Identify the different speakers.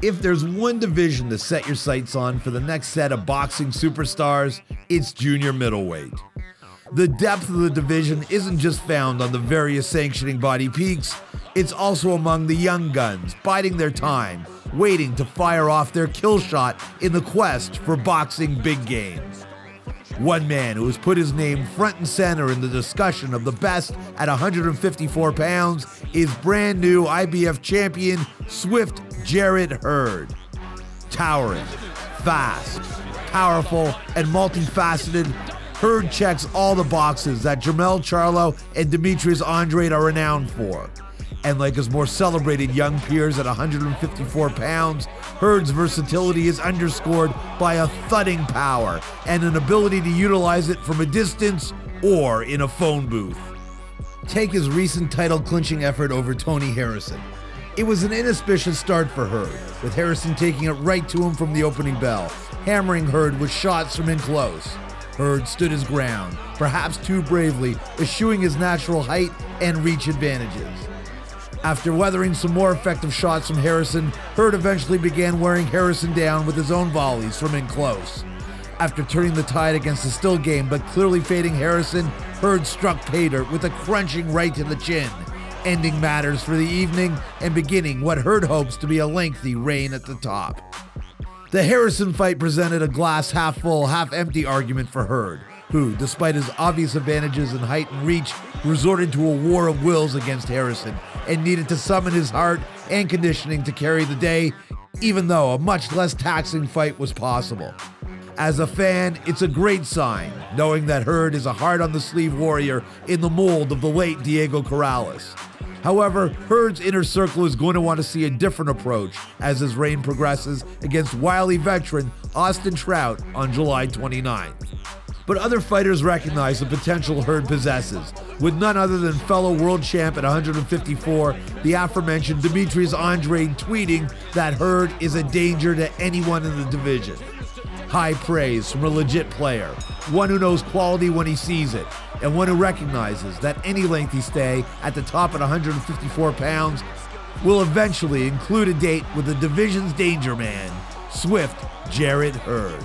Speaker 1: If there's one division to set your sights on for the next set of boxing superstars, it's junior middleweight. The depth of the division isn't just found on the various sanctioning body peaks, it's also among the young guns biding their time, waiting to fire off their kill shot in the quest for boxing big games. One man who has put his name front and center in the discussion of the best at 154 pounds is brand new IBF champion Swift Jarrett Hurd. Towering, fast, powerful, and multifaceted, Hurd checks all the boxes that Jermell Charlo and Demetrius Andrade are renowned for. And like his more celebrated young peers at 154 pounds, Hurd's versatility is underscored by a thudding power and an ability to utilize it from a distance or in a phone booth. Take his recent title clinching effort over Tony Harrison. It was an inauspicious start for Hurd, with Harrison taking it right to him from the opening bell, hammering Hurd with shots from in close. Hurd stood his ground, perhaps too bravely, eschewing his natural height and reach advantages. After weathering some more effective shots from Harrison, Hurd eventually began wearing Harrison down with his own volleys from in close. After turning the tide against a still game but clearly fading Harrison, Hurd struck Pater with a crunching right to the chin, ending matters for the evening and beginning what Hurd hopes to be a lengthy reign at the top. The Harrison fight presented a glass half full, half empty argument for Hurd, who, despite his obvious advantages in height and reach, resorted to a war of wills against Harrison and needed to summon his heart and conditioning to carry the day, even though a much less taxing fight was possible. As a fan, it's a great sign knowing that Hurd is a hard on the sleeve warrior in the mold of the late Diego Corrales. However, Hurd's inner circle is going to want to see a different approach as his reign progresses against wily veteran Austin Trout on July 29th but other fighters recognize the potential Hurd possesses, with none other than fellow world champ at 154, the aforementioned Demetrius Andrade tweeting that Hurd is a danger to anyone in the division. High praise from a legit player, one who knows quality when he sees it, and one who recognizes that any lengthy stay at the top at 154 pounds will eventually include a date with the division's danger man, Swift Jarrett Hurd.